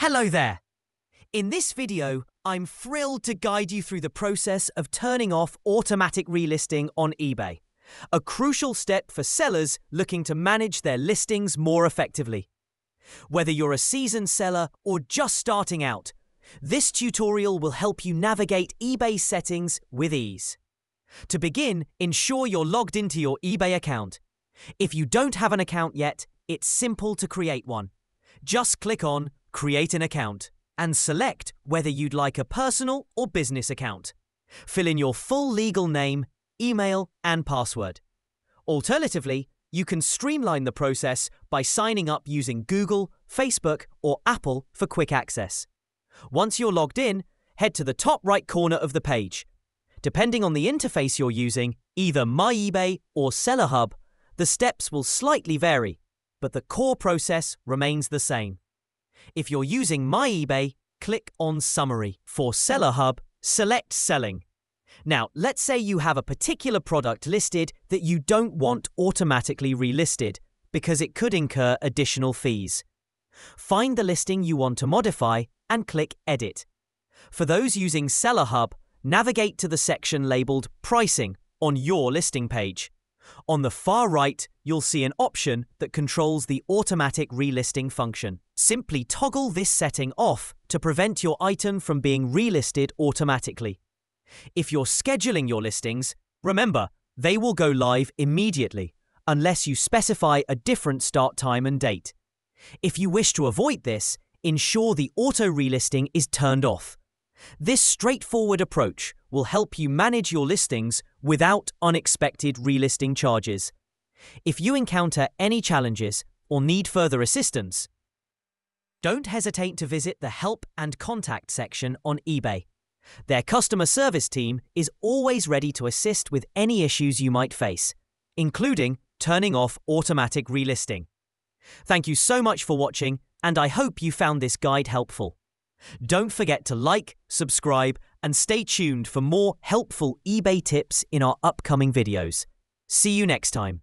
Hello there! In this video, I'm thrilled to guide you through the process of turning off automatic relisting on eBay, a crucial step for sellers looking to manage their listings more effectively. Whether you're a seasoned seller or just starting out, this tutorial will help you navigate eBay settings with ease. To begin, ensure you're logged into your eBay account. If you don't have an account yet, it's simple to create one. Just click on Create an account and select whether you'd like a personal or business account. Fill in your full legal name, email, and password. Alternatively, you can streamline the process by signing up using Google, Facebook, or Apple for quick access. Once you're logged in, head to the top right corner of the page. Depending on the interface you're using, either My eBay or Seller Hub, the steps will slightly vary, but the core process remains the same. If you're using My eBay, click on Summary. For Seller Hub, select Selling. Now, let's say you have a particular product listed that you don't want automatically relisted because it could incur additional fees. Find the listing you want to modify and click Edit. For those using Seller Hub, navigate to the section labeled Pricing on your listing page. On the far right, you'll see an option that controls the automatic relisting function. Simply toggle this setting off to prevent your item from being relisted automatically. If you're scheduling your listings, remember, they will go live immediately unless you specify a different start time and date. If you wish to avoid this, ensure the auto relisting is turned off. This straightforward approach will help you manage your listings without unexpected relisting charges. If you encounter any challenges or need further assistance, don't hesitate to visit the Help and Contact section on eBay. Their customer service team is always ready to assist with any issues you might face, including turning off automatic relisting. Thank you so much for watching, and I hope you found this guide helpful. Don't forget to like, subscribe, and stay tuned for more helpful eBay tips in our upcoming videos. See you next time.